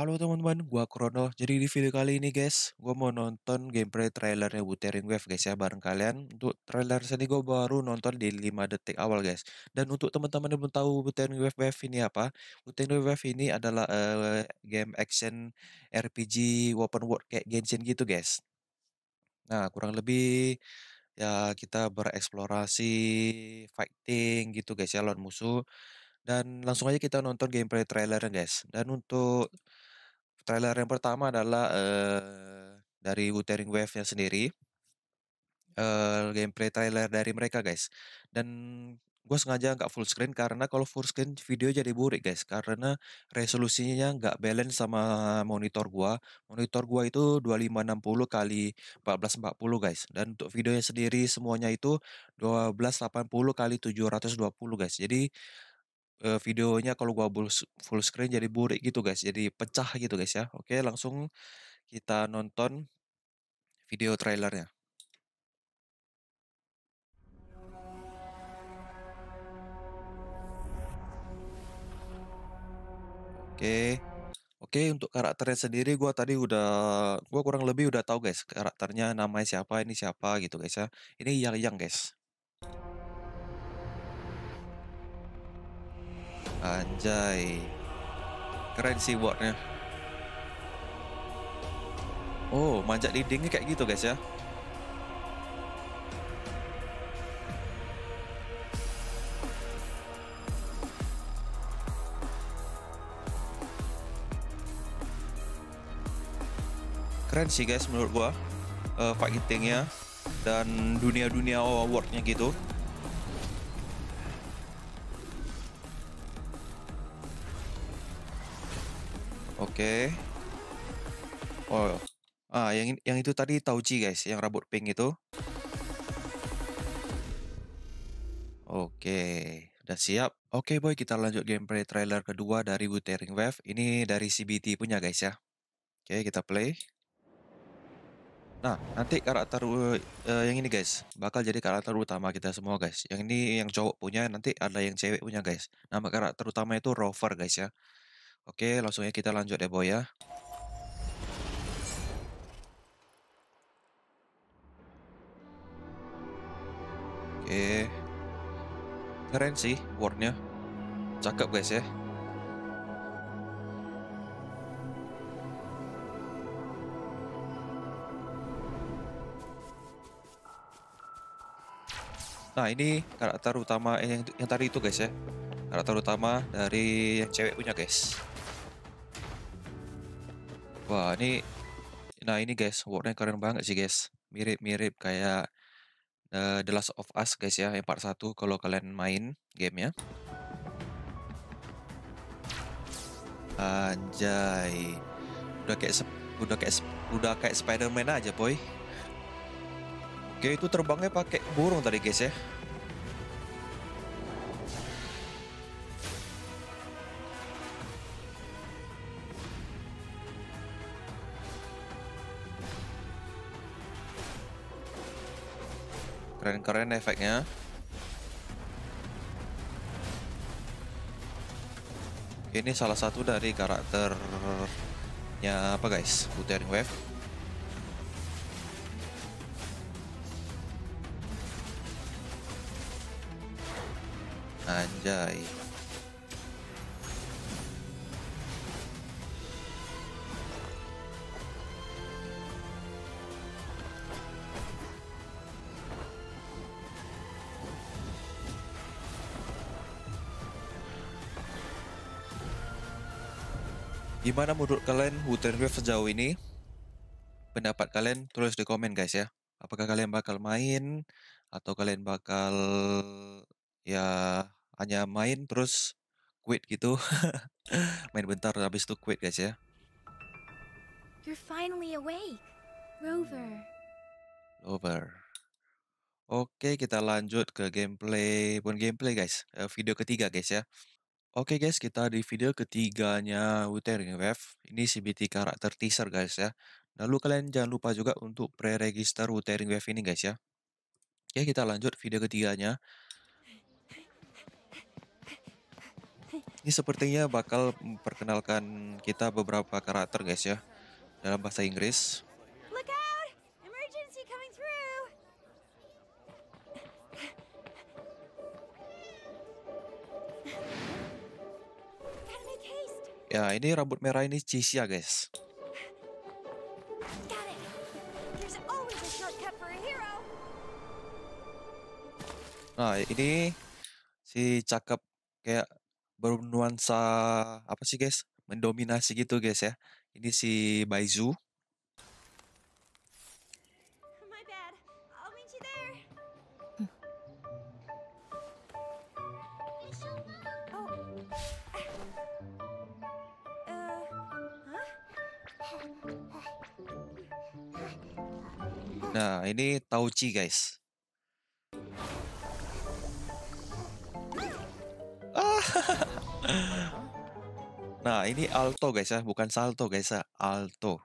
Halo teman-teman, gua Krono. Jadi di video kali ini guys, gua mau nonton gameplay trailernya Wuthering Wave guys ya bareng kalian. Untuk trailer sini gua baru nonton di 5 detik awal guys. Dan untuk teman-teman yang belum tahu Wuthering Wave Wave ini apa, Wuthering Wave ini adalah uh, game action RPG open world kayak Genshin gitu guys. Nah, kurang lebih ya kita bereksplorasi fighting gitu guys ya lawan musuh. Dan langsung aja kita nonton gameplay trailernya guys. Dan untuk Trailer yang pertama adalah, uh, dari Wuthering Waves-nya sendiri. uh, gameplay trailer dari mereka, guys. Dan gue sengaja nggak full screen karena kalau full screen video jadi burik, guys. Karena resolusinya nggak balance sama monitor gua. Monitor gua itu 2560 kali 1440, guys. Dan untuk videonya sendiri semuanya itu 1280 kali 720, guys. Jadi uh, videonya kalau gua full full screen jadi burik gitu, guys, jadi pecah gitu, guys, ya. Oke, langsung kita nonton video trailernya. Oke. Oke, untuk karakternya sendiri gua tadi udah gua kurang lebih udah tahu, guys, karakternya namanya siapa, ini siapa gitu, guys, ya. Ini Yang Yang, guys. Anjay. Keren sih buatnya. Oh, manjat dindingnya kayak gitu guys ya. Keren sih guys menurut gua. Uh, fightingnya dan dunia-dunia awardnya gitu. Oke. Oh. Ah, yang yang itu tadi Tauji, guys, yang rambut pink itu. Oke, udah siap. Oke, boy, kita lanjut gameplay trailer kedua dari Wuthering Wave. Ini dari CBT punya, guys, ya. Oke, kita play. Nah, nanti karakter uh, yang ini, guys, bakal jadi karakter utama kita semua, guys. Yang ini yang cowok punya, nanti ada yang cewek punya, guys. Nama karakter utama itu Rover, guys, ya. Oke, langsung aja kita lanjut ya, boy, ya. Oke. Keren sih wordnya. Cakep guys ya. Nah ini karakter utama eh, yang, yang tadi itu guys ya. Karakter utama dari yang cewek punya guys. Wah ini, nah ini guys, wordnya keren banget sih guys. Mirip-mirip kayak uh, The Last of Us guys ya, yang part 1 kalau kalian main gamenya. Anjay. Udah kayak udah kayak udah kayak Spider-Man aja, boy. Oke, itu terbangnya pakai burung tadi, guys ya. Keren-keren efeknya. Ini salah satu dari karakternya apa guys? Wuthering Wave. Anjay. Gimana menurut kalian Wuthering Wave sejauh ini? Pendapat kalian tulis di komen guys ya. Apakah kalian bakal main atau kalian bakal ya hanya main terus quit gitu. main bentar habis itu quit guys ya. You're finally awake, Rover. Rover. Oke, kita lanjut ke gameplay, bukan gameplay guys, eh, video ketiga guys ya. Oke guys, kita di video ketiganya Wuthering Wave. Ini CBT karakter teaser guys ya. Lalu kalian jangan lupa juga untuk pre-register Wuthering Wave ini guys ya. Oke, kita lanjut video ketiganya. Ini sepertinya bakal memperkenalkan kita beberapa karakter guys ya, dalam bahasa Inggris. Ya, ini rambut merah ini Cisia guys. Got it! There's always a shortcut for a hero! Nah, ini si cakep kayak bernuansa apa sih guys? Mendominasi gitu guys ya. Ini si Baizu. Nah, ini Tauchi guys. Ah. Nah, ini Alto guys ya, bukan Salto guys ya, Alto.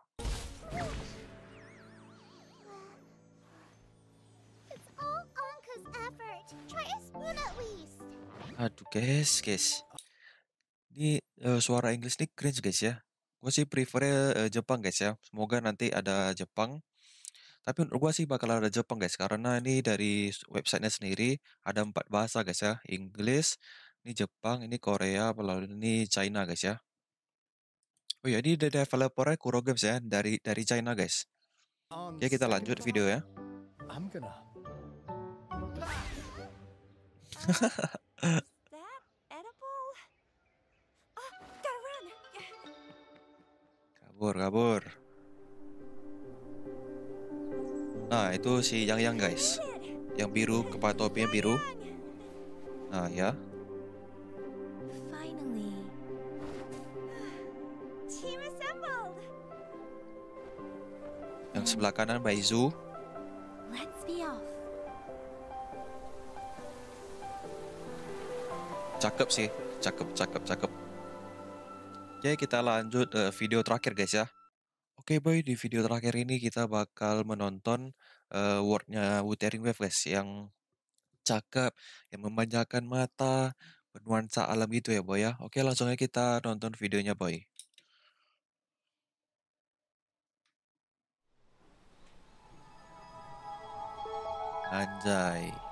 Aduh guys, guys. Ini eh, suara Inggris nih cringe guys ya. Gue sih prefernya eh, Jepang guys ya. Semoga nanti ada Jepang. Tapi menurut gue sih bakal ada Jepang guys. Karena ini dari websitenya sendiri ada empat bahasa guys ya. Inggris, ini Jepang, ini Korea, lalu ini China guys ya. Oh ya, ini dari developernya Kuro Games ya. Dari dari China guys. Oke, kita lanjut video ya. Edible? Oh! Kabur, kabur. Itu si Yang Yang guys. Yang biru, kepala topinya biru. Nah, ya. Yang sebelah kanan Baizu. Cakep sih. Cakep, cakep, cakep. Oke, kita lanjut eh, video terakhir guys ya. Oke boy, di video terakhir ini kita bakal menonton eh, wordnya Wuthering Wave guys. Yang cakep, yang memanjakan mata, bernuansa alam gitu ya boy ya. Oke, langsung aja kita nonton videonya boy. Anjay.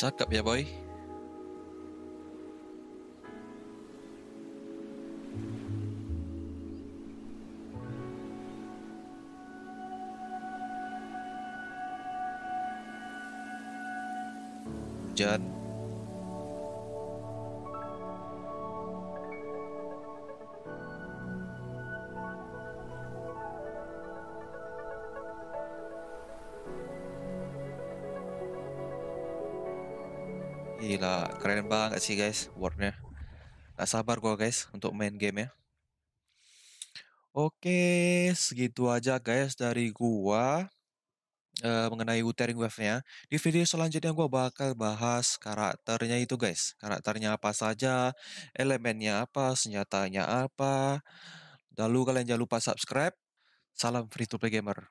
Cakep ya boy. Hujan. Gila, keren banget sih guys wordnya. Gak sabar gua guys untuk main game ya. Oke, segitu aja guys dari gua eh, mengenai Wuthering Wave-nya. Di video selanjutnya gua bakal bahas karakternya itu guys. Karakternya apa saja, elemennya apa, senjatanya apa. Lalu kalian jangan lupa subscribe. Salam free to play gamer.